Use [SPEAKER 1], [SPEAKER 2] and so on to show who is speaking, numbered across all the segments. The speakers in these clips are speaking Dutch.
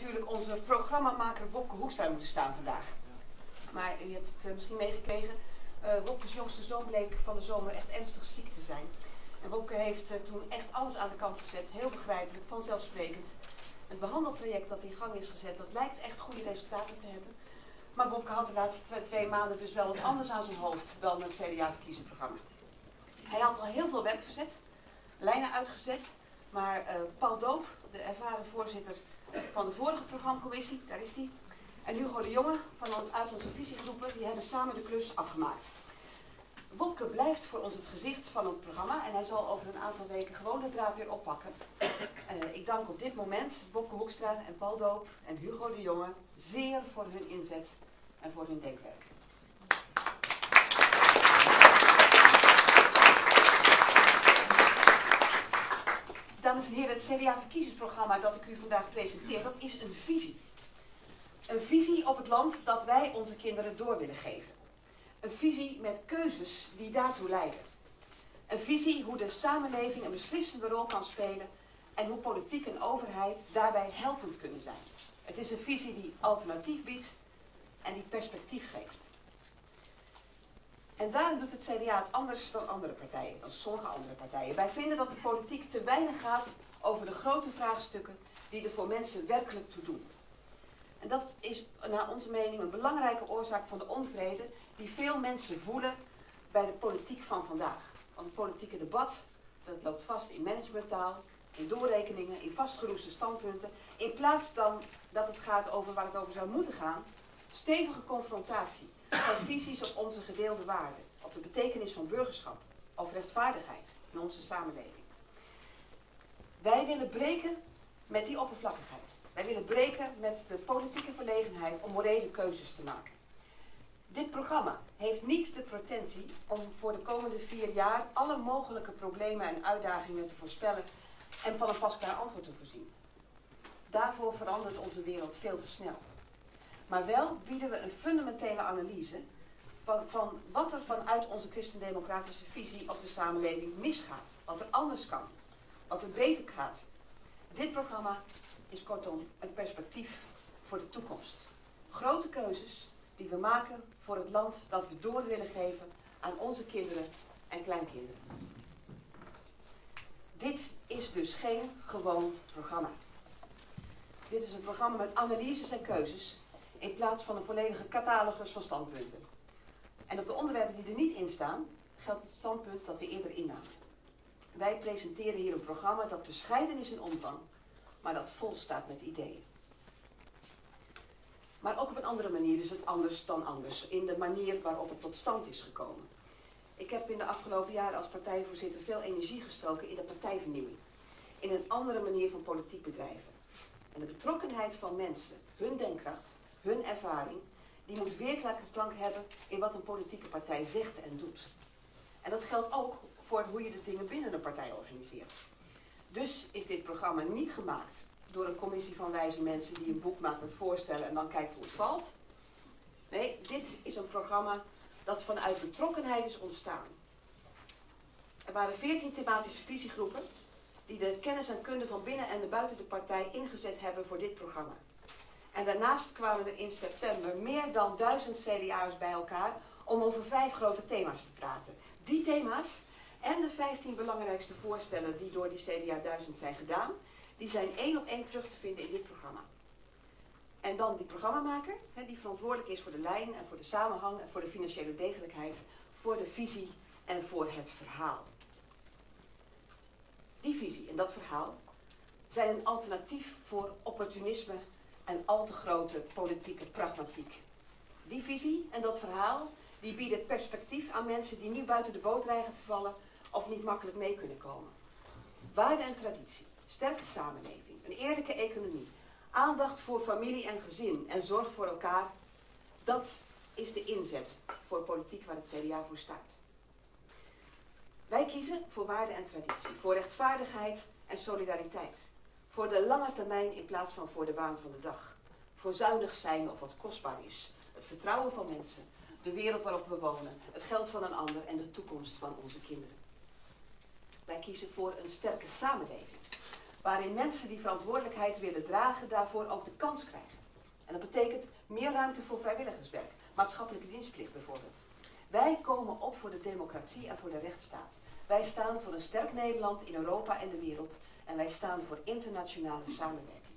[SPEAKER 1] natuurlijk onze programmamaker Wopke Hoekstra moeten staan vandaag. Maar u hebt het eh, misschien meegekregen. Uh, Wopke's jongste zoon bleek van de zomer echt ernstig ziek te zijn. En Wopke heeft uh, toen echt alles aan de kant gezet. Heel begrijpelijk, vanzelfsprekend. Het behandeltraject dat in gang is gezet, dat lijkt echt goede resultaten te hebben. Maar Wopke had de laatste twee, maanden dus wel wat anders aan zijn hoofd dan het CDA-verkiezingsprogramma. Hij had al heel veel werk verzet, lijnen uitgezet. Maar Paul Doop, de ervaren voorzitter van de vorige programmacommissie, daar is hij. En Hugo de Jonge van uit onze visiegroepen, die hebben samen de klus afgemaakt. Wopke blijft voor ons het gezicht van het programma en hij zal over een aantal weken gewoon de draad weer oppakken. Uh, ik dank op dit moment Wopke Hoekstra en Paul Doop en Hugo de Jonge zeer voor hun inzet en voor hun denkwerk. Dames en heren, het CDA-verkiezingsprogramma dat ik u vandaag presenteer, dat is een visie. Een visie op het land dat wij onze kinderen door willen geven. Een visie met keuzes die daartoe leiden. Een visie hoe de samenleving een beslissende rol kan spelen en hoe politiek en overheid daarbij helpend kunnen zijn. Het is een visie die alternatief biedt en die perspectief geeft. En daarin doet het CDA het anders dan andere partijen, dan sommige andere partijen. Wij vinden dat de politiek te weinig gaat over de grote vraagstukken die er voor mensen werkelijk toe doen. En dat is naar onze mening een belangrijke oorzaak van de onvrede die veel mensen voelen bij de politiek van vandaag. Want het politieke debat, dat loopt vast in managementtaal, in doorrekeningen, in vastgeroeste standpunten. In plaats dan dat het gaat over waar het over zou moeten gaan, stevige confrontatie van visies op onze gedeelde waarden, op de betekenis van burgerschap, over rechtvaardigheid in onze samenleving. Wij willen breken met die oppervlakkigheid. Wij willen breken met de politieke verlegenheid om morele keuzes te maken. Dit programma heeft niet de pretentie om voor de komende vier jaar alle mogelijke problemen en uitdagingen te voorspellen en van een pasklaar antwoord te voorzien. Daarvoor verandert onze wereld veel te snel. Maar wel bieden we een fundamentele analyse van, van wat er vanuit onze christendemocratische visie op de samenleving misgaat. Wat er anders kan. Wat er beter gaat. Dit programma is kortom een perspectief voor de toekomst. Grote keuzes die we maken voor het land dat we door willen geven aan onze kinderen en kleinkinderen. Dit is dus geen gewoon programma. Dit is een programma met analyses en keuzes in plaats van een volledige catalogus van standpunten. En op de onderwerpen die er niet in staan, geldt het standpunt dat we eerder innamen. Wij presenteren hier een programma dat bescheiden is in omvang, maar dat vol staat met ideeën. Maar ook op een andere manier is het anders dan anders, in de manier waarop het tot stand is gekomen. Ik heb in de afgelopen jaren als partijvoorzitter veel energie gestoken in de partijvernieuwing. In een andere manier van politiek bedrijven. En de betrokkenheid van mensen, hun denkkracht, hun ervaring, die moet weerklank hebben in wat een politieke partij zegt en doet. En dat geldt ook voor hoe je de dingen binnen een partij organiseert. Dus is dit programma niet gemaakt door een commissie van wijze mensen die een boek maakt met voorstellen en dan kijkt hoe het valt. Nee, dit is een programma dat vanuit betrokkenheid is ontstaan. Er waren veertien thematische visiegroepen die de kennis en kunde van binnen en buiten de partij ingezet hebben voor dit programma. En daarnaast kwamen er in september meer dan duizend CDA's bij elkaar om over vijf grote thema's te praten. Die thema's en de 15 belangrijkste voorstellen die door die CDA 1000 zijn gedaan, die zijn één op één terug te vinden in dit programma. En dan die programmamaker, hè, die verantwoordelijk is voor de lijn en voor de samenhang en voor de financiële degelijkheid, voor de visie en voor het verhaal. Die visie en dat verhaal zijn een alternatief voor opportunisme en al te grote politieke pragmatiek. Die visie en dat verhaal, die bieden perspectief aan mensen die nu buiten de boot dreigen te vallen of niet makkelijk mee kunnen komen. Waarde en traditie, sterke samenleving, een eerlijke economie, aandacht voor familie en gezin en zorg voor elkaar, dat is de inzet voor politiek waar het CDA voor staat. Wij kiezen voor waarde en traditie, voor rechtvaardigheid en solidariteit. Voor de lange termijn in plaats van voor de waan van de dag. Voor zuinig zijn of wat kostbaar is. Het vertrouwen van mensen, de wereld waarop we wonen, het geld van een ander en de toekomst van onze kinderen. Wij kiezen voor een sterke samenleving. waarin mensen die verantwoordelijkheid willen dragen daarvoor ook de kans krijgen. En dat betekent meer ruimte voor vrijwilligerswerk, maatschappelijke dienstplicht bijvoorbeeld. Wij komen op voor de democratie en voor de rechtsstaat. Wij staan voor een sterk Nederland in Europa en de wereld en wij staan voor internationale samenwerking.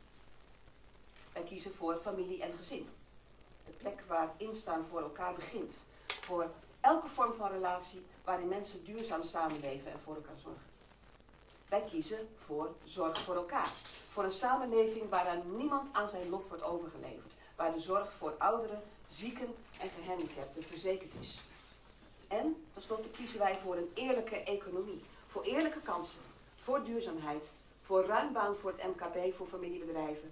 [SPEAKER 1] Wij kiezen voor familie en gezin. De plek waar instaan voor elkaar begint. Voor elke vorm van relatie waarin mensen duurzaam samenleven en voor elkaar zorgen. Wij kiezen voor zorg voor elkaar. Voor een samenleving waaraan niemand aan zijn lot wordt overgeleverd. Waar de zorg voor ouderen, zieken en gehandicapten verzekerd is. En tenslotte kiezen wij voor een eerlijke economie. Voor eerlijke kansen. Voor duurzaamheid. Voor ruim baan voor het MKB, voor familiebedrijven.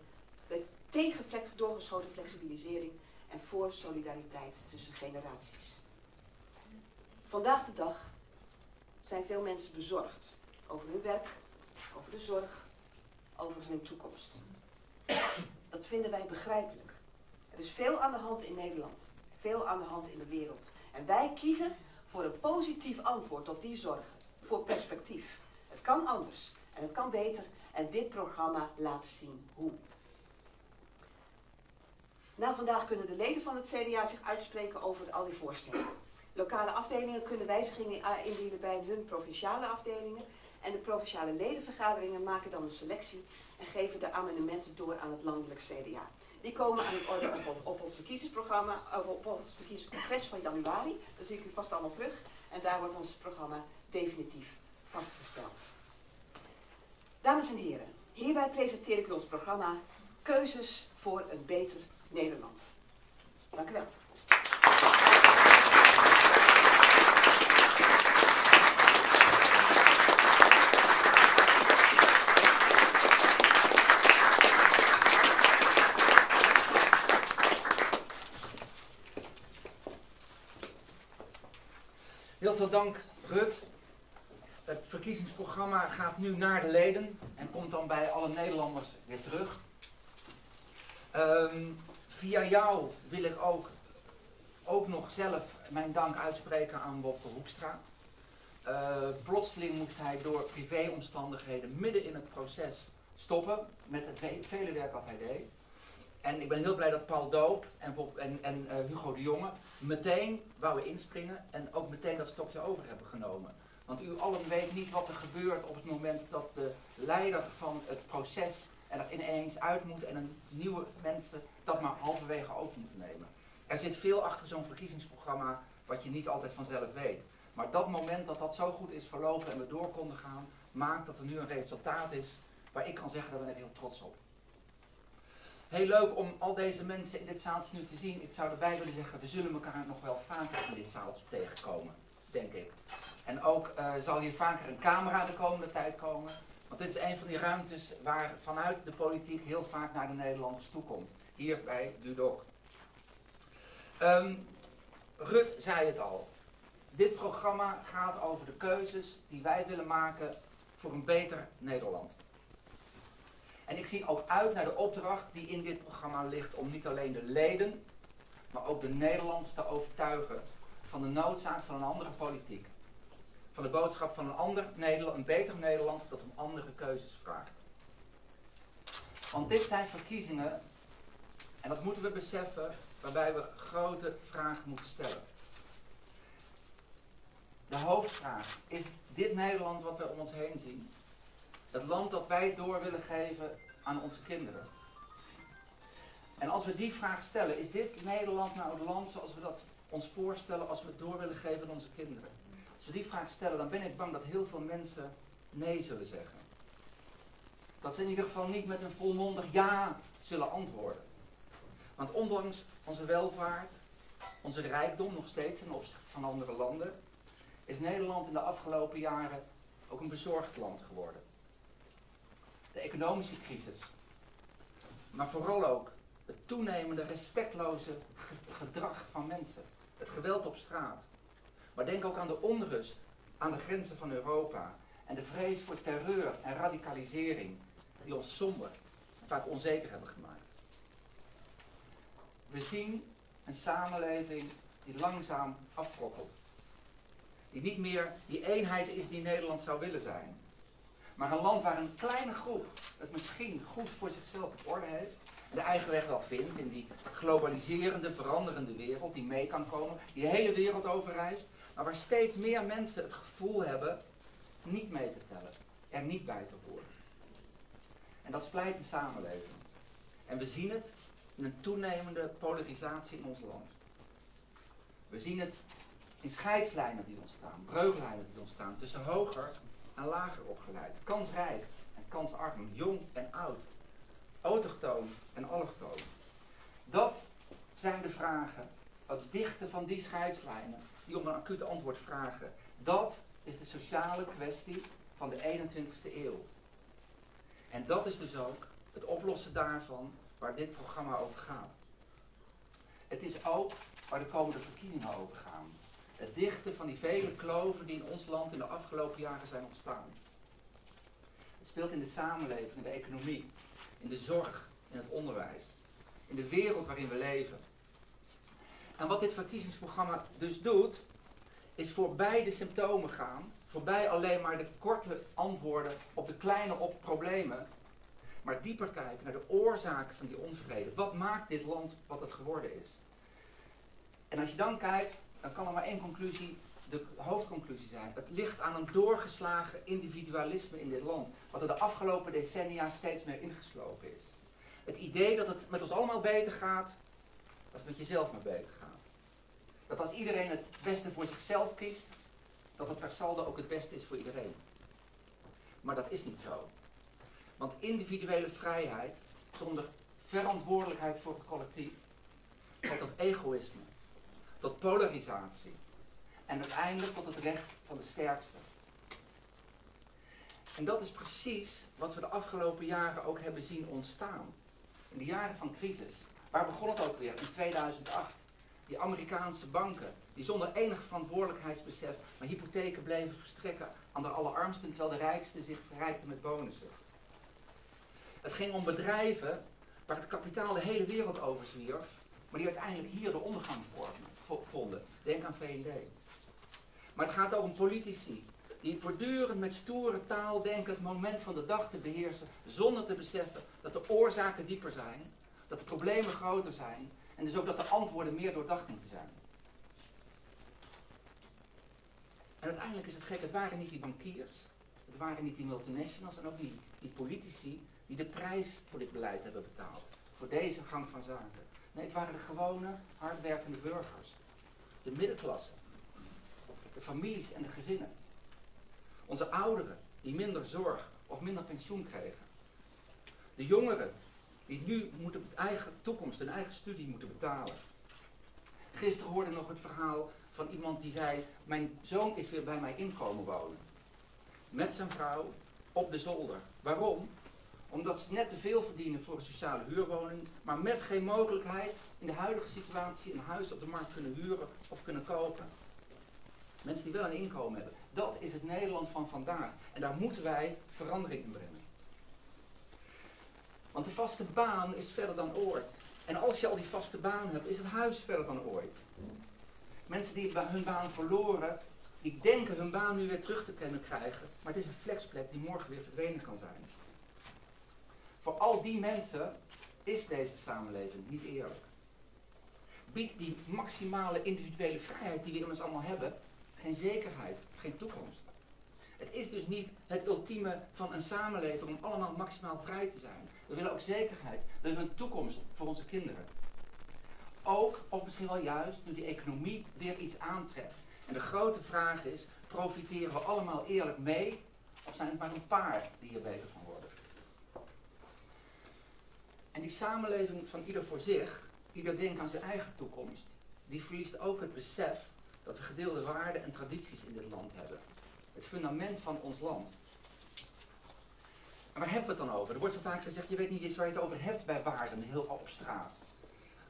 [SPEAKER 1] Tegen doorgeschoten flexibilisering en voor solidariteit tussen generaties. Vandaag de dag zijn veel mensen bezorgd over hun werk, over de zorg, over hun toekomst. Dat vinden wij begrijpelijk. Er is veel aan de hand in Nederland, veel aan de hand in de wereld. En wij kiezen voor een positief antwoord op die zorgen, voor perspectief. Het kan anders en het kan beter en dit programma laat zien hoe. Na vandaag kunnen de leden van het CDA zich uitspreken over al die voorstellen. Lokale afdelingen kunnen wijzigingen indienen bij hun provinciale afdelingen. En de provinciale ledenvergaderingen maken dan een selectie en geven de amendementen door aan het landelijk CDA. Die komen aan het orde op, op ons verkiezingsprogramma, op ons verkiezingscongres van januari. Daar zie ik u vast allemaal terug. En daar wordt ons programma definitief vastgesteld. Dames en heren, hierbij presenteer ik u ons programma Keuzes voor een beter Nederland. Dank u wel.
[SPEAKER 2] Heel veel dank, Rut. Het verkiezingsprogramma gaat nu naar de leden en komt dan bij alle Nederlanders weer terug. Um, via jou wil ik ook, ook nog zelf mijn dank uitspreken aan Bob Hoekstra. Uh, plotseling moest hij door privéomstandigheden midden in het proces stoppen met het vele werk wat hij deed. En ik ben heel blij dat Paul Doop en, en, en uh, Hugo de Jonge meteen wouden inspringen en ook meteen dat stokje over hebben genomen. Want u allen weet niet wat er gebeurt op het moment dat de leider van het proces er ineens uit moet en een nieuwe mensen dat maar halverwege over moeten nemen. Er zit veel achter zo'n verkiezingsprogramma wat je niet altijd vanzelf weet. Maar dat moment dat dat zo goed is verlopen en we door konden gaan, maakt dat er nu een resultaat is waar ik kan zeggen, daar ben ik heel trots op. Heel leuk om al deze mensen in dit zaaltje nu te zien. Ik zou erbij willen zeggen, we zullen elkaar nog wel vaker in dit zaaltje tegenkomen, denk ik. En ook uh, zal hier vaker een camera de komende tijd komen. Want dit is een van die ruimtes waar vanuit de politiek heel vaak naar de Nederlanders toe komt. Hier bij Dudok. Um, Rut zei het al. Dit programma gaat over de keuzes die wij willen maken voor een beter Nederland. En ik zie ook uit naar de opdracht die in dit programma ligt om niet alleen de leden, maar ook de Nederlanders te overtuigen van de noodzaak van een andere politiek van de boodschap van een ander Nederland, een beter Nederland dat om andere keuzes vraagt. Want dit zijn verkiezingen, en dat moeten we beseffen, waarbij we grote vragen moeten stellen. De hoofdvraag, is dit Nederland wat we om ons heen zien? Het land dat wij door willen geven aan onze kinderen. En als we die vraag stellen, is dit Nederland nou het land zoals we dat ons voorstellen als we het door willen geven aan onze kinderen? we die vraag stellen, dan ben ik bang dat heel veel mensen nee zullen zeggen. Dat ze in ieder geval niet met een volmondig ja zullen antwoorden. Want ondanks onze welvaart, onze rijkdom nog steeds ten opzichte van andere landen, is Nederland in de afgelopen jaren ook een bezorgd land geworden. De economische crisis, maar vooral ook het toenemende respectloze gedrag van mensen, het geweld op straat, maar denk ook aan de onrust aan de grenzen van Europa en de vrees voor terreur en radicalisering die ons somber en vaak onzeker hebben gemaakt. We zien een samenleving die langzaam afbrokkelt. Die niet meer die eenheid is die Nederland zou willen zijn. Maar een land waar een kleine groep het misschien goed voor zichzelf op orde heeft. De eigen weg wel vindt in die globaliserende, veranderende wereld die mee kan komen. Die de hele wereld overreist. Maar waar steeds meer mensen het gevoel hebben niet mee te tellen. Er niet bij te horen. En dat splijt de samenleving. En we zien het in een toenemende polarisatie in ons land. We zien het in scheidslijnen die ontstaan, breuklijnen die ontstaan tussen hoger en lager opgeleid, kansrijk en kansarm, jong en oud, autochtoon en allochtoon. Dat zijn de vragen, het dichten van die scheidslijnen die om een acuut antwoord vragen. Dat is de sociale kwestie van de 21ste eeuw. En dat is dus ook het oplossen daarvan waar dit programma over gaat. Het is ook waar de komende verkiezingen over gaan. Het dichten van die vele kloven die in ons land in de afgelopen jaren zijn ontstaan. Het speelt in de samenleving, in de economie, in de zorg, in het onderwijs, in de wereld waarin we leven. En wat dit verkiezingsprogramma dus doet, is voorbij de symptomen gaan, voorbij alleen maar de korte antwoorden op de kleine op problemen, maar dieper kijken naar de oorzaken van die onvrede. Wat maakt dit land wat het geworden is? En als je dan kijkt, dan kan er maar één conclusie, de hoofdconclusie zijn. Het ligt aan een doorgeslagen individualisme in dit land, wat er de afgelopen decennia steeds meer ingeslopen is. Het idee dat het met ons allemaal beter gaat, als het met jezelf maar beter gaat. Dat als iedereen het beste voor zichzelf kiest, dat het per saldo ook het beste is voor iedereen. Maar dat is niet zo. Want individuele vrijheid zonder verantwoordelijkheid voor het collectief, tot egoïsme, tot polarisatie en uiteindelijk tot het recht van de sterkste. En dat is precies wat we de afgelopen jaren ook hebben zien ontstaan. In de jaren van crisis. Waar begon het ook weer? In 2008. Die Amerikaanse banken, die zonder enig verantwoordelijkheidsbesef maar hypotheken bleven verstrekken aan de allerarmsten, terwijl de rijksten zich verrijkten met bonussen. Het ging om bedrijven waar het kapitaal de hele wereld overzwierf, maar die uiteindelijk hier de ondergang vonden. Denk aan VND. Maar het gaat ook om politici die voortdurend met stoere taal denken het moment van de dag te beheersen, zonder te beseffen dat de oorzaken dieper zijn, dat de problemen groter zijn en dus ook dat de antwoorden meer doordacht moeten zijn. En uiteindelijk is het gek, het waren niet die bankiers, het waren niet die multinationals en ook niet die politici die de prijs voor dit beleid hebben betaald. Voor deze gang van zaken. Nee, het waren de gewone, hardwerkende burgers. De middenklasse. De families en de gezinnen. Onze ouderen die minder zorg of minder pensioen kregen. De jongeren die nu moeten eigen toekomst, hun eigen studie moeten betalen. Gisteren hoorde nog het verhaal van iemand die zei: Mijn zoon is weer bij mij inkomen wonen. Met zijn vrouw op de zolder. Waarom? Omdat ze net te veel verdienen voor een sociale huurwoning, maar met geen mogelijkheid in de huidige situatie een huis op de markt kunnen huren of kunnen kopen. Mensen die wel een inkomen hebben. Dat is het Nederland van vandaag. En daar moeten wij verandering in brengen. Want de vaste baan is verder dan ooit. En als je al die vaste baan hebt, is het huis verder dan ooit. Mensen die hun baan verloren, die denken hun baan nu weer terug te kunnen krijgen. Maar het is een flexplek die morgen weer verdwenen kan zijn. Voor al die mensen is deze samenleving niet eerlijk. Biedt die maximale individuele vrijheid die we ons allemaal hebben, geen zekerheid, geen toekomst. Het is dus niet het ultieme van een samenleving om allemaal maximaal vrij te zijn. We willen ook zekerheid. We willen een toekomst voor onze kinderen. Ook, of misschien wel juist, nu die economie weer iets aantreft. En de grote vraag is, profiteren we allemaal eerlijk mee? Of zijn het maar een paar die hier beter van worden? En die samenleving van ieder voor zich, ieder denkt aan zijn eigen toekomst, die verliest ook het besef dat we gedeelde waarden en tradities in dit land hebben. Het fundament van ons land. En waar hebben we het dan over? Er wordt zo vaak gezegd, je weet niet eens waar je het over hebt bij waarden, heel op straat.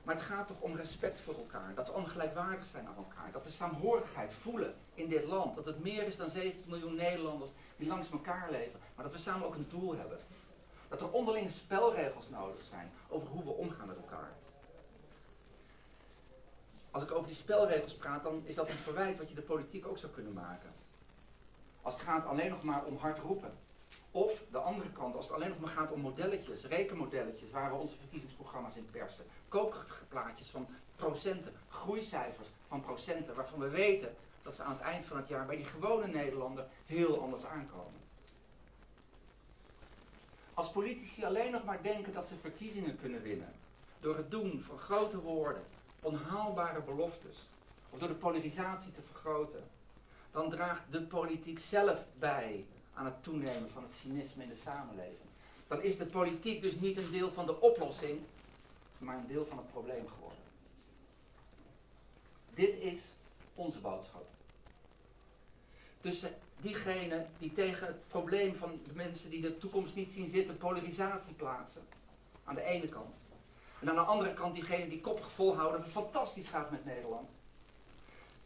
[SPEAKER 2] Maar het gaat toch om respect voor elkaar. Dat we ongelijkwaardig zijn aan elkaar. Dat we saamhorigheid voelen in dit land. Dat het meer is dan 17 miljoen Nederlanders die langs elkaar leven. Maar dat we samen ook een doel hebben. Dat er onderlinge spelregels nodig zijn over hoe we omgaan met elkaar. Als ik over die spelregels praat, dan is dat een verwijt wat je de politiek ook zou kunnen maken. Als het gaat alleen nog maar om hard roepen Of de andere kant, als het alleen nog maar gaat om modelletjes, rekenmodelletjes, waar we onze verkiezingsprogramma's in persen. Koperige plaatjes van procenten, groeicijfers van procenten, waarvan we weten dat ze aan het eind van het jaar bij die gewone Nederlander heel anders aankomen. Als politici alleen nog maar denken dat ze verkiezingen kunnen winnen, door het doen van grote woorden, onhaalbare beloftes, of door de polarisatie te vergroten, dan draagt de politiek zelf bij aan het toenemen van het cynisme in de samenleving. Dan is de politiek dus niet een deel van de oplossing, maar een deel van het probleem geworden. Dit is onze boodschap. Tussen diegenen die tegen het probleem van de mensen die de toekomst niet zien zitten, polarisatie plaatsen. Aan de ene kant. En aan de andere kant diegenen die koppig volhouden dat het fantastisch gaat met Nederland.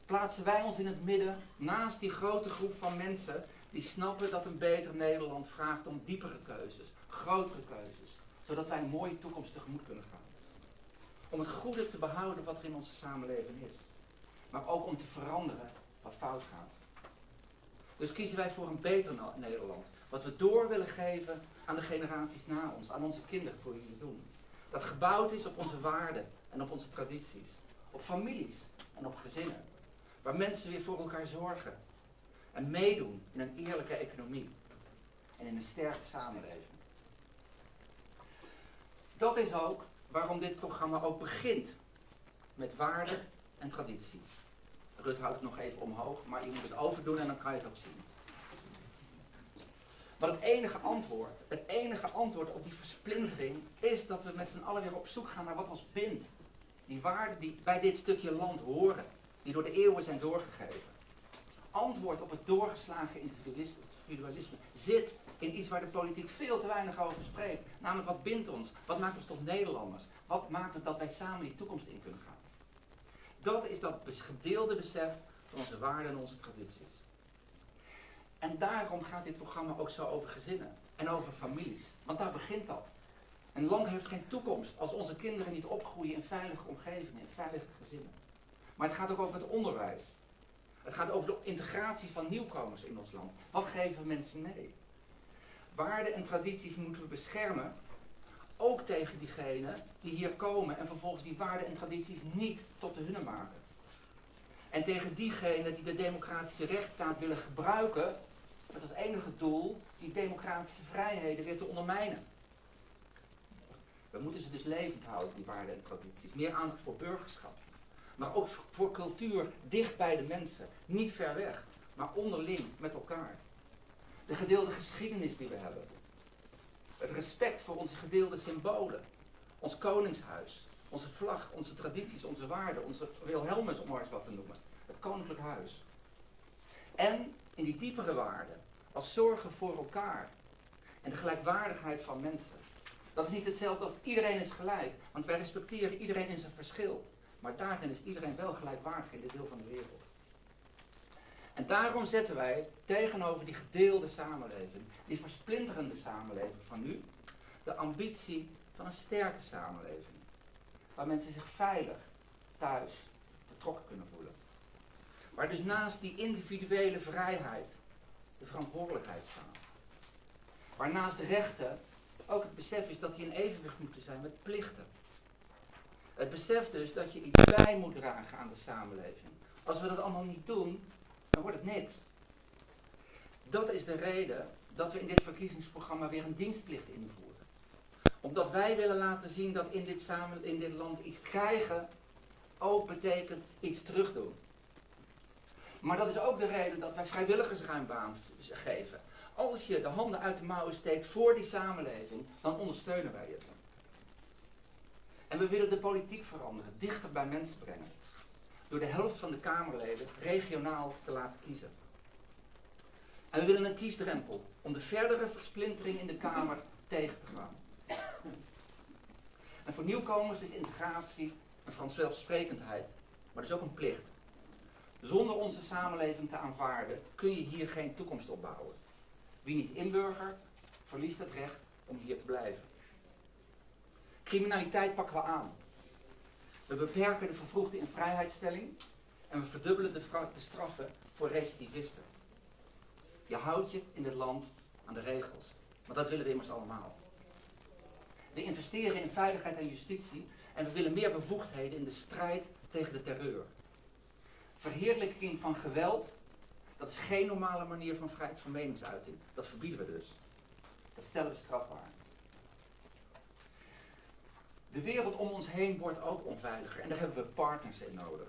[SPEAKER 2] Plaatsen wij ons in het midden naast die grote groep van mensen die snappen dat een beter Nederland vraagt om diepere keuzes, grotere keuzes, zodat wij een mooie toekomst tegemoet kunnen gaan. Om het goede te behouden wat er in onze samenleving is, maar ook om te veranderen wat fout gaat. Dus kiezen wij voor een beter Nederland, wat we door willen geven aan de generaties na ons, aan onze kinderen voor jullie doen. Dat gebouwd is op onze waarden en op onze tradities, op families en op gezinnen, waar mensen weer voor elkaar zorgen en meedoen in een eerlijke economie en in een sterke samenleving. Dat is ook waarom dit programma ook begint met waarde en traditie. Rut houdt het nog even omhoog, maar je moet het overdoen en dan kan je het ook zien. Maar het enige antwoord, het enige antwoord op die versplintering is dat we met z'n allen weer op zoek gaan naar wat ons bindt. Die waarden die bij dit stukje land horen, die door de eeuwen zijn doorgegeven antwoord op het doorgeslagen individualisme zit in iets waar de politiek veel te weinig over spreekt. Namelijk wat bindt ons? Wat maakt ons tot Nederlanders? Wat maakt het dat wij samen die toekomst in kunnen gaan? Dat is dat gedeelde besef van onze waarden en onze tradities. En daarom gaat dit programma ook zo over gezinnen en over families. Want daar begint dat. Een land heeft geen toekomst als onze kinderen niet opgroeien in veilige omgevingen, in veilige gezinnen. Maar het gaat ook over het onderwijs. Het gaat over de integratie van nieuwkomers in ons land. Wat geven mensen mee? Waarden en tradities moeten we beschermen, ook tegen diegenen die hier komen en vervolgens die waarden en tradities niet tot de hunne maken. En tegen diegenen die de democratische rechtsstaat willen gebruiken met als enige doel die democratische vrijheden weer te ondermijnen. We moeten ze dus levend houden, die waarden en tradities. Meer aandacht voor burgerschap. Maar ook voor cultuur dicht bij de mensen. Niet ver weg, maar onderling met elkaar. De gedeelde geschiedenis die we hebben. Het respect voor onze gedeelde symbolen. Ons koningshuis. Onze vlag, onze tradities, onze waarden. Onze Wilhelmus, om maar eens wat te noemen. Het koninklijk huis. En in die diepere waarden. Als zorgen voor elkaar. En de gelijkwaardigheid van mensen. Dat is niet hetzelfde als iedereen is gelijk. Want wij respecteren iedereen in zijn verschil. Maar daarin is iedereen wel gelijkwaardig in dit deel van de wereld. En daarom zetten wij tegenover die gedeelde samenleving, die versplinterende samenleving van nu, de ambitie van een sterke samenleving. Waar mensen zich veilig, thuis, betrokken kunnen voelen. Waar dus naast die individuele vrijheid de verantwoordelijkheid staat. Waar naast de rechten ook het besef is dat die in evenwicht moeten zijn met plichten. Het besef dus dat je iets bij moet dragen aan de samenleving. Als we dat allemaal niet doen, dan wordt het niks. Dat is de reden dat we in dit verkiezingsprogramma weer een dienstplicht invoeren. Omdat wij willen laten zien dat in dit, samen, in dit land iets krijgen ook betekent iets terugdoen. Maar dat is ook de reden dat wij vrijwilligersruimbaan geven. Als je de handen uit de mouwen steekt voor die samenleving, dan ondersteunen wij je. En we willen de politiek veranderen, dichter bij mensen brengen. Door de helft van de Kamerleden regionaal te laten kiezen. En we willen een kiesdrempel om de verdere versplintering in de Kamer tegen te gaan. En voor nieuwkomers is integratie een vanzelfsprekendheid, maar dat is ook een plicht. Zonder onze samenleving te aanvaarden kun je hier geen toekomst opbouwen. Wie niet inburgert, verliest het recht om hier te blijven. Criminaliteit pakken we aan. We beperken de vervroegde invrijheidstelling en we verdubbelen de, de straffen voor recidivisten. Je houdt je in het land aan de regels. Want dat willen we immers allemaal. We investeren in veiligheid en justitie en we willen meer bevoegdheden in de strijd tegen de terreur. Verheerlijking van geweld, dat is geen normale manier van vrijheid van meningsuiting. Dat verbieden we dus. Dat stellen we strafbaar. De wereld om ons heen wordt ook onveiliger en daar hebben we partners in nodig.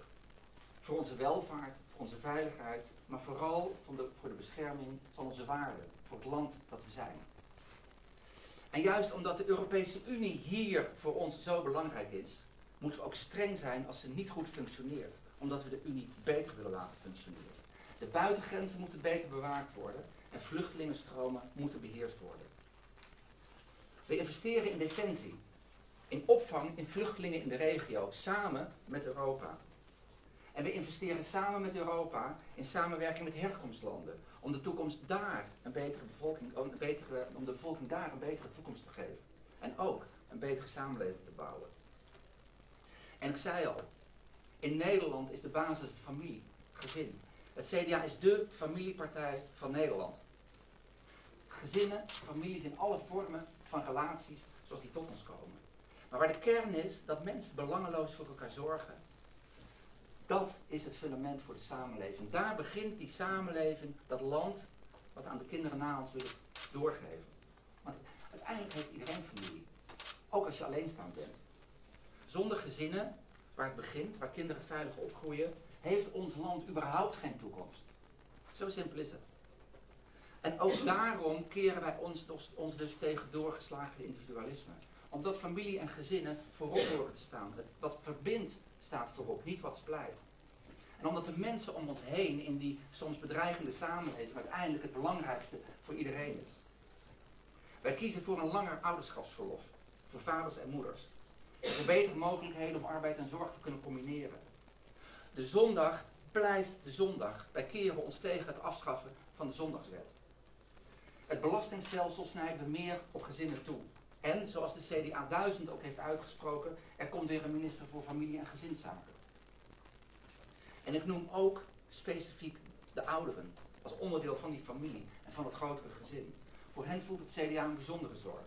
[SPEAKER 2] Voor onze welvaart, voor onze veiligheid, maar vooral voor de, voor de bescherming van onze waarden, voor het land dat we zijn. En juist omdat de Europese Unie hier voor ons zo belangrijk is, moeten we ook streng zijn als ze niet goed functioneert, omdat we de Unie beter willen laten functioneren. De buitengrenzen moeten beter bewaakt worden en vluchtelingenstromen moeten beheerst worden. We investeren in defensie, in opvang in vluchtelingen in de regio, samen met Europa. En we investeren samen met Europa in samenwerking met herkomstlanden. Om de toekomst daar een betere bevolking, een betere, om de bevolking daar een betere toekomst te geven. En ook een betere samenleving te bouwen. En ik zei al, in Nederland is de basis de familie, gezin. Het CDA is dé familiepartij van Nederland. Gezinnen, families in alle vormen van relaties zoals die tot ons komen. Maar waar de kern is dat mensen belangeloos voor elkaar zorgen. Dat is het fundament voor de samenleving. Daar begint die samenleving, dat land, wat aan de kinderen na ons willen doorgeven. Want uiteindelijk heeft iedereen familie. Ook als je alleenstaand bent. Zonder gezinnen, waar het begint, waar kinderen veilig opgroeien, heeft ons land überhaupt geen toekomst. Zo simpel is het. En ook daarom keren wij ons, ons dus tegen doorgeslagen individualisme. Omdat familie en gezinnen voorop horen te staan. Wat verbindt staat voorop, niet wat splijt. En omdat de mensen om ons heen in die soms bedreigende samenleving uiteindelijk het belangrijkste voor iedereen is. Wij kiezen voor een langer ouderschapsverlof. Voor vaders en moeders. Voor betere mogelijkheden om arbeid en zorg te kunnen combineren. De zondag blijft de zondag. Wij keren ons tegen het afschaffen van de zondagswet. Het belastingstelsel snijden we meer op gezinnen toe. En, zoals de CDA 1000 ook heeft uitgesproken, er komt weer een minister voor familie- en gezinszaken. En ik noem ook specifiek de ouderen als onderdeel van die familie en van het grotere gezin. Voor hen voelt het CDA een bijzondere zorg.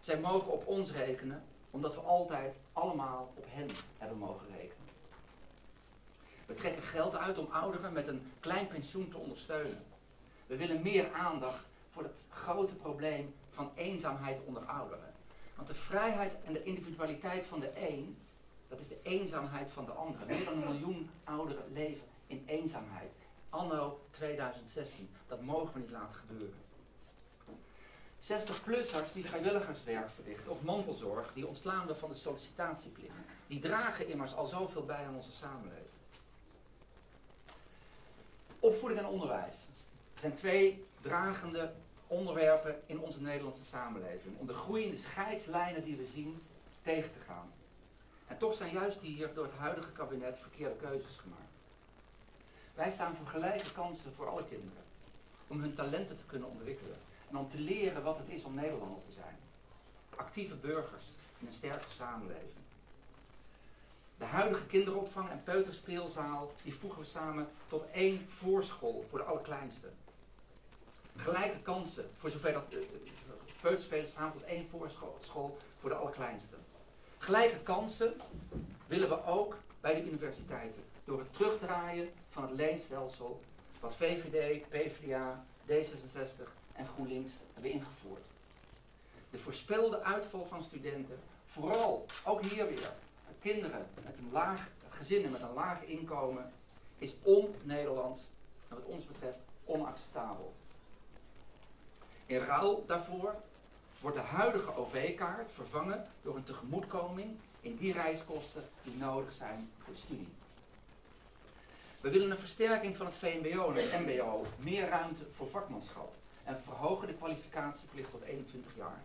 [SPEAKER 2] Zij mogen op ons rekenen, omdat we altijd allemaal op hen hebben mogen rekenen. We trekken geld uit om ouderen met een klein pensioen te ondersteunen. We willen meer aandacht voor het grote probleem van eenzaamheid onder ouderen. Want de vrijheid en de individualiteit van de een, dat is de eenzaamheid van de ander. Meer dan een miljoen ouderen leven in eenzaamheid. Anno 2016. Dat mogen we niet laten gebeuren. 60-plussers die vrijwilligerswerk verrichten of mantelzorg, die ontslaan we van de sollicitatieplicht. Die dragen immers al zoveel bij aan onze samenleving. Opvoeding en onderwijs zijn twee dragende onderwerpen in onze Nederlandse samenleving. Om de groeiende scheidslijnen die we zien tegen te gaan. En toch zijn juist hier door het huidige kabinet verkeerde keuzes gemaakt. Wij staan voor gelijke kansen voor alle kinderen. Om hun talenten te kunnen ontwikkelen. En om te leren wat het is om Nederlander te zijn. Actieve burgers in een sterke samenleving. De huidige kinderopvang en peuterspeelzaal, die voegen we samen tot één voorschool voor de allerkleinste. Gelijke kansen, voor zover dat uh, peuterspelers samen tot één voorschool voor de allerkleinste. Gelijke kansen willen we ook bij de universiteiten. Door het terugdraaien van het leenstelsel wat VVD, PvdA, D66 en GroenLinks hebben ingevoerd. De voorspelde uitval van studenten, vooral ook hier weer kinderen met een laag, gezinnen met een laag inkomen, is on-Nederlands en wat ons betreft onacceptabel. In ruil daarvoor wordt de huidige OV-kaart vervangen door een tegemoetkoming in die reiskosten die nodig zijn voor de studie. We willen een versterking van het VMBO en het MBO, meer ruimte voor vakmanschap en verhogen de kwalificatieplicht tot 21 jaar.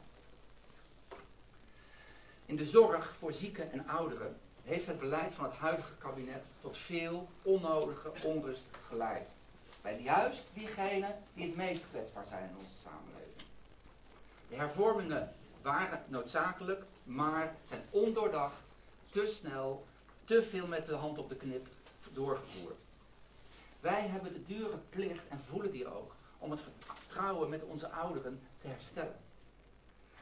[SPEAKER 2] In de zorg voor zieken en ouderen heeft het beleid van het huidige kabinet tot veel onnodige onrust geleid. Bij juist diegenen die het meest kwetsbaar zijn in onze samenleving. De hervormingen waren noodzakelijk, maar zijn ondoordacht, te snel, te veel met de hand op de knip doorgevoerd. Wij hebben de dure plicht, en voelen die ook, om het met onze ouderen te herstellen.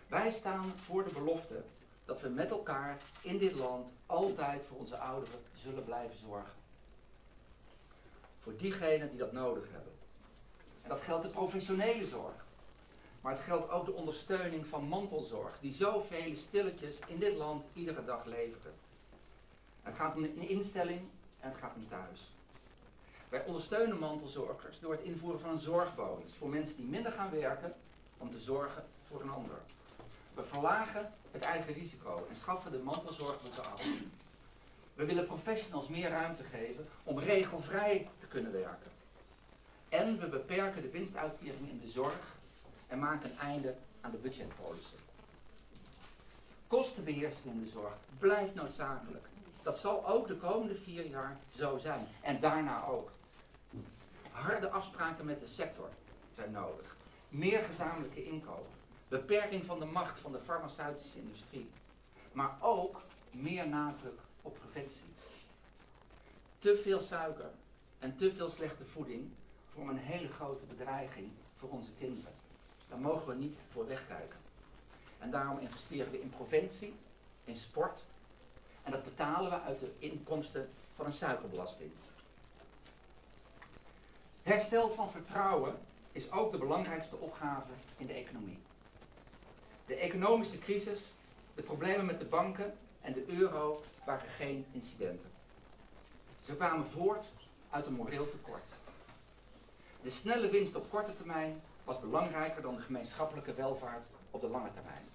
[SPEAKER 2] Wij staan voor de belofte dat we met elkaar in dit land altijd voor onze ouderen zullen blijven zorgen. Voor diegenen die dat nodig hebben. En dat geldt de professionele zorg. Maar het geldt ook de ondersteuning van mantelzorg, die zoveel stilletjes in dit land iedere dag leveren. Het gaat om een instelling en het gaat om thuis. Wij ondersteunen mantelzorgers door het invoeren van een zorgbonus voor mensen die minder gaan werken om te zorgen voor een ander. We verlagen het eigen risico en schaffen de mantelzorgboete af. We willen professionals meer ruimte geven om regelvrij te kunnen werken. En we beperken de winstuitkeringen in de zorg en maken een einde aan de budgetpolissen. Kostenbeheersing in de zorg blijft noodzakelijk. Dat zal ook de komende vier jaar zo zijn. En daarna ook. Harde afspraken met de sector zijn nodig. Meer gezamenlijke inkopen. Beperking van de macht van de farmaceutische industrie. Maar ook meer nadruk op preventie. Te veel suiker en te veel slechte voeding vormen een hele grote bedreiging voor onze kinderen. Daar mogen we niet voor wegkijken. En daarom investeren we in preventie, in sport. En dat betalen we uit de inkomsten van een suikerbelasting. Herstel van vertrouwen is ook de belangrijkste opgave in de economie. De economische crisis, de problemen met de banken en de euro waren geen incidenten. Ze kwamen voort uit een moreel tekort. De snelle winst op korte termijn was belangrijker dan de gemeenschappelijke welvaart op de lange termijn.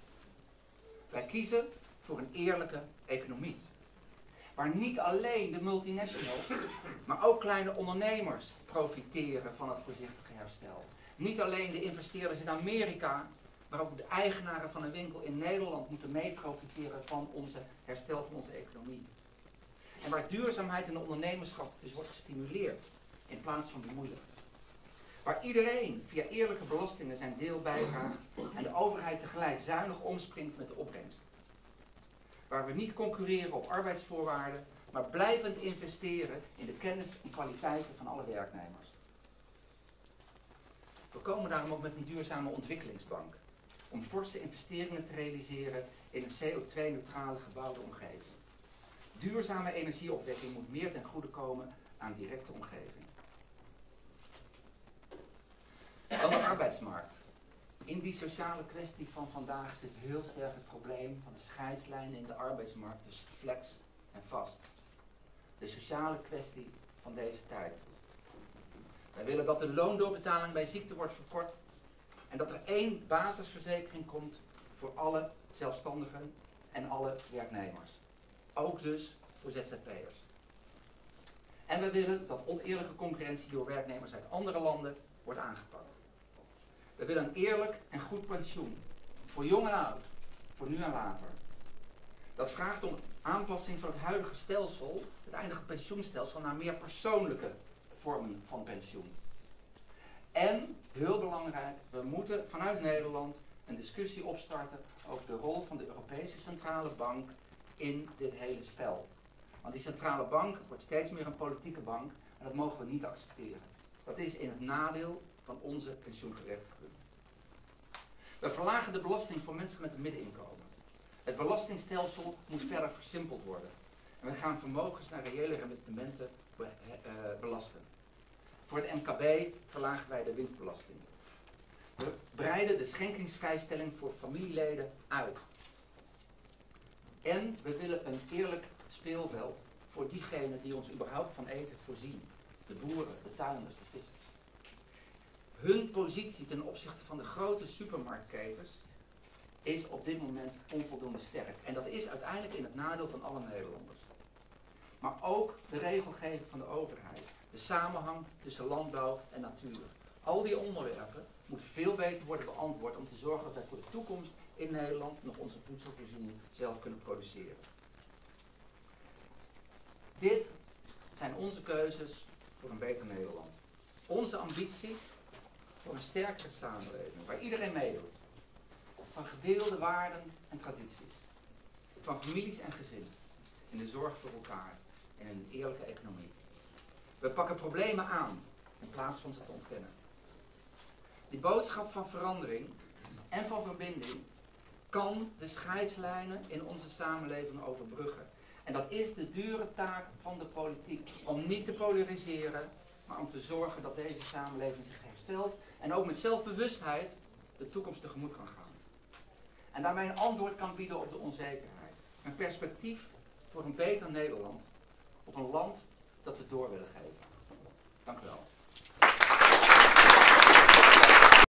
[SPEAKER 2] Wij kiezen voor een eerlijke economie. Waar niet alleen de multinationals, maar ook kleine ondernemers profiteren van het voorzichtige herstel. Niet alleen de investeerders in Amerika, maar ook de eigenaren van een winkel in Nederland moeten mee profiteren van onze herstel van onze economie. En waar duurzaamheid en ondernemerschap dus wordt gestimuleerd in plaats van bemoeilijkt. Waar iedereen via eerlijke belastingen zijn deel bijdraagt en de overheid tegelijk zuinig omspringt met de opbrengst. Waar we niet concurreren op arbeidsvoorwaarden, maar blijvend investeren in de kennis en kwaliteiten van alle werknemers. We komen daarom ook met een duurzame ontwikkelingsbank. Om forse investeringen te realiseren in een CO2-neutrale gebouwde omgeving. Duurzame energieopwekking moet meer ten goede komen aan directe omgeving. Dan de arbeidsmarkt. In die sociale kwestie van vandaag zit heel sterk het probleem van de scheidslijnen in de arbeidsmarkt tussen flex en vast. De sociale kwestie van deze tijd. Wij willen dat de loondoorbetaling bij ziekte wordt verkort en dat er één basisverzekering komt voor alle zelfstandigen en alle werknemers. Ook dus voor ZZP'ers. En we willen dat oneerlijke concurrentie door werknemers uit andere landen wordt aangepakt. We willen een eerlijk en goed pensioen. Voor jong en oud. Voor nu en later. Dat vraagt om aanpassing van het huidige stelsel, het eindige pensioenstelsel, naar meer persoonlijke vormen van pensioen. En, heel belangrijk, we moeten vanuit Nederland een discussie opstarten over de rol van de Europese Centrale Bank in dit hele spel. Want die centrale bank wordt steeds meer een politieke bank en dat mogen we niet accepteren. Dat is in het nadeel van onze pensioengerechtigden. We verlagen de belasting voor mensen met een middeninkomen. Het belastingstelsel moet verder versimpeld worden. En we gaan vermogens naar reële rendementen be uh, belasten. Voor het MKB verlagen wij de winstbelasting. We breiden de schenkingsvrijstelling voor familieleden uit. En we willen een eerlijk speelveld voor diegenen die ons überhaupt van eten voorzien. De boeren, de tuinders, de vissers. Hun positie ten opzichte van de grote supermarktketens is op dit moment onvoldoende sterk. En dat is uiteindelijk in het nadeel van alle Nederlanders. Maar ook de regelgeving van de overheid. De samenhang tussen landbouw en natuur. Al die onderwerpen moeten veel beter worden beantwoord om te zorgen dat wij voor de toekomst in Nederland nog onze voedselvoorziening zelf kunnen produceren. Dit zijn onze keuzes voor een beter Nederland. Onze ambities voor een sterkere samenleving, waar iedereen meedoet. Van gedeelde waarden en tradities. Van families en gezinnen. In de zorg voor elkaar. En in een eerlijke economie. We pakken problemen aan in plaats van ze te ontkennen. Die boodschap van verandering en van verbinding kan de scheidslijnen in onze samenleving overbruggen. En dat is de dure taak van de politiek. Om niet te polariseren, maar om te zorgen dat deze samenleving zich En ook met zelfbewustheid de toekomst tegemoet kan gaan. En daarmee een antwoord kan bieden op de onzekerheid. Een perspectief voor een beter Nederland. Op een land dat we door willen geven. Dank u wel.